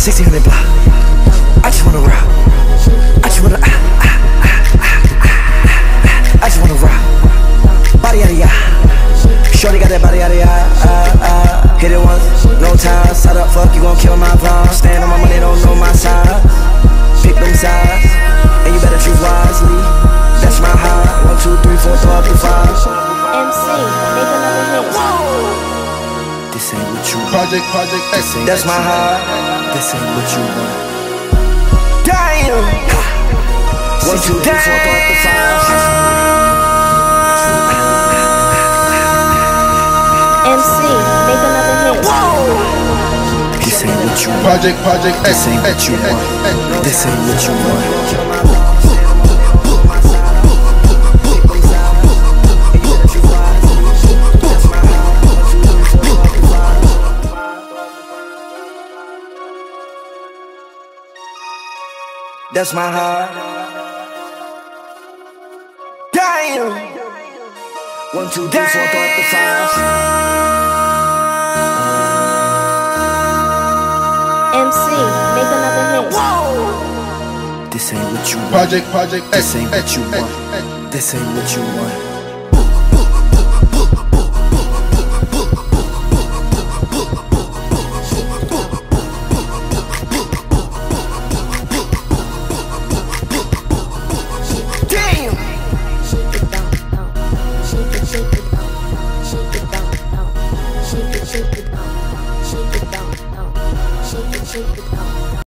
1600 block. I just wanna rock. I just wanna. Ah, ah, ah, ah, ah, ah. I just wanna rock. Body out of ya. Shorty got that body out of ya. Ah, ah. Hit it once, no time. Side up, fuck, you gon' kill my vibe. Stand on my money, don't know my size. Pick them sides, and you better choose wisely. That's my high. One, two, three, four, throw up your five. MC, make another hit. This ain't what you. Project, Project X. That's my high. This ain't what you want. Damn. One, two, three, four, throw up the five. MC, make another hit. This ain't what you want. Project, Project X. This ain't what you want. X, X. This ain't what you want. That's my heart. Damn. One, two, three, four, throw up the five. MC, make another hit. This ain't what you want. Project, Project X. This ain't what you X, want. This ain't what you want. Take it off.